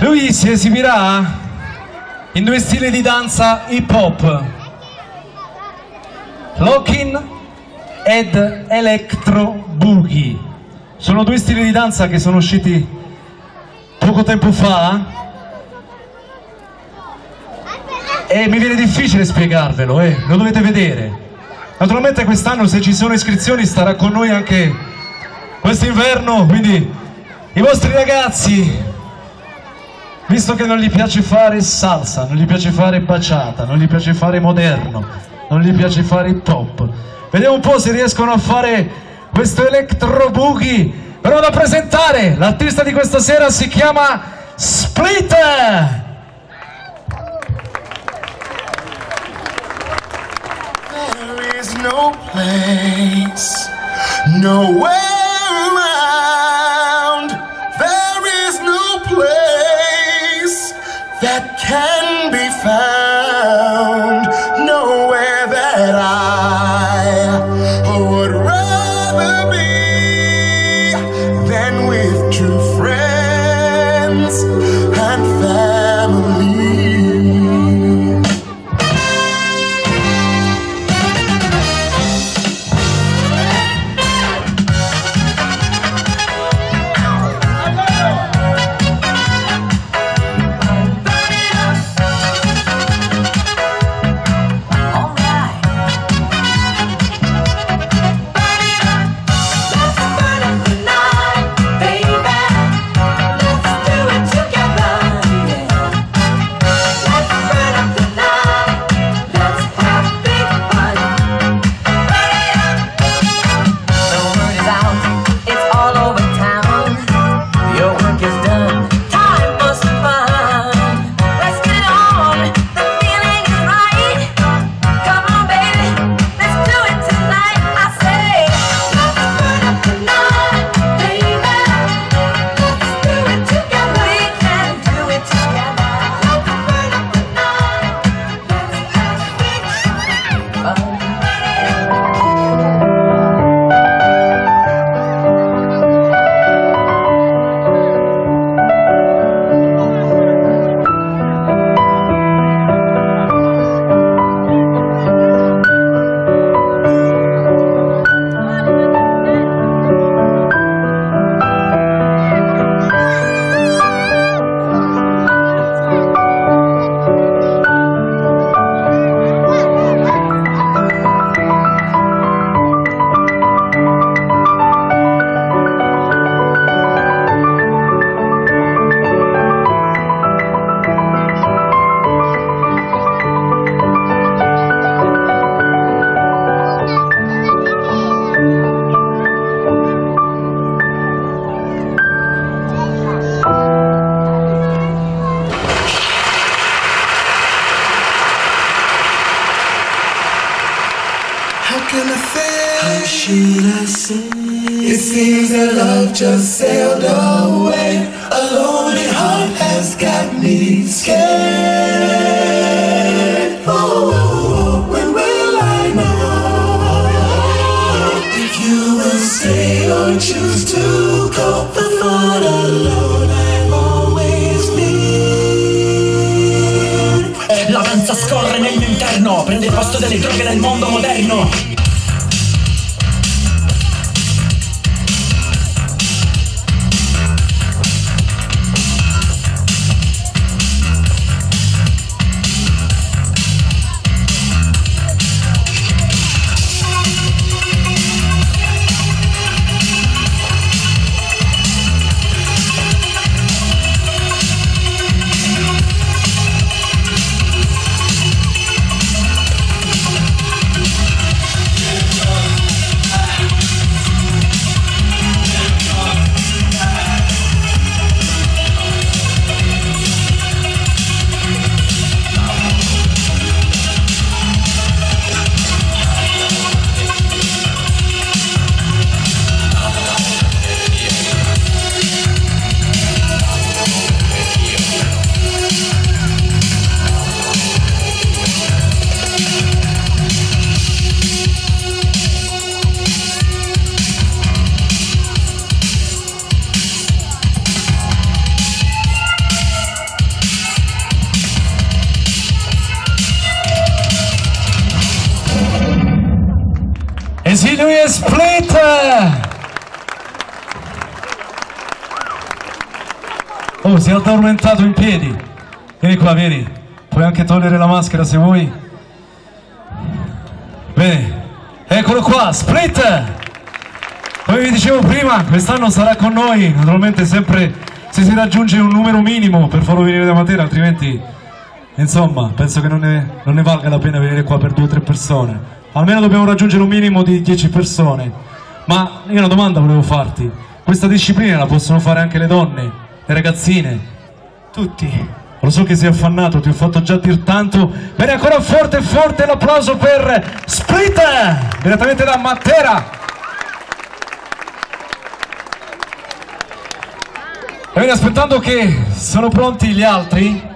Lui si esibirà in due stili di danza hip hop, locking ed electro boogie. Sono due stili di danza che sono usciti poco tempo fa e mi viene difficile spiegarvelo, eh, lo dovete vedere. Naturalmente quest'anno se ci sono iscrizioni starà con noi anche quest'inverno, quindi i vostri ragazzi visto che non gli piace fare salsa, non gli piace fare baciata, non gli piace fare moderno, non gli piace fare hop. Vediamo un po' se riescono a fare questo electro boogie. Però da presentare, l'artista di questa sera si chiama Split. No place, nowhere. can find just sailed away. A lonely heart has got me scared. Oh, when will I know if you will stay or choose to go? The thought alone I'm always near. La danza scorre nel mio interno, prende il posto delle droghe del mondo moderno. Lui è Split! Oh, si è addormentato in piedi. Vieni qua, vieni. Puoi anche togliere la maschera se vuoi. Bene, eccolo qua, Split! Come vi dicevo prima, quest'anno sarà con noi, naturalmente sempre se si raggiunge un numero minimo per farlo venire da Matera, altrimenti, insomma, penso che non ne, non ne valga la pena venire qua per due o tre persone. Almeno dobbiamo raggiungere un minimo di 10 persone. Ma io una domanda volevo farti. Questa disciplina la possono fare anche le donne, le ragazzine, tutti. Lo so che sei affannato, ti ho fatto già dir tanto. Bene, ancora forte forte l'applauso per Split, direttamente da Matera. E bene, aspettando che sono pronti gli altri,